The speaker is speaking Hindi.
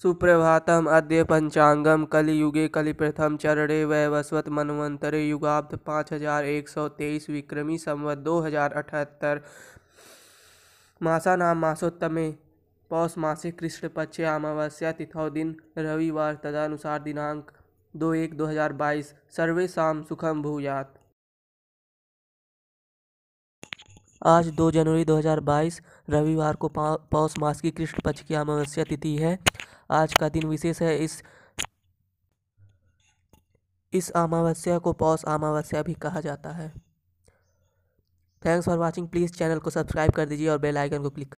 सुप्रभातम् अद्य पंचांगम कलियुगे कलिप्रथम चरणे वैवस्वत मन्वन्तरे युगाब्द पाँच हज़ार एक सौ तेईस विक्रमी संवत दो हज़ार अठहत्तर। मासानां मासोत्तमे पौष मासे कृष्णपक्षे अमावस्या तिथौ दिन रविवार तदनुसार दिनांक दो एक दो हज़ार बाईस। सर्वेषां सुखम भूयात। आज दो जनवरी 2022 रविवार को पौष मास की कृष्ण पक्ष की अमावस्या तिथि है। आज का दिन विशेष है। इस इस अमावस्या को पौष अमावस्या भी कहा जाता है। Thanks for watching please channel को सब्सक्राइब कर दीजिए और बेल आइकन को क्लिक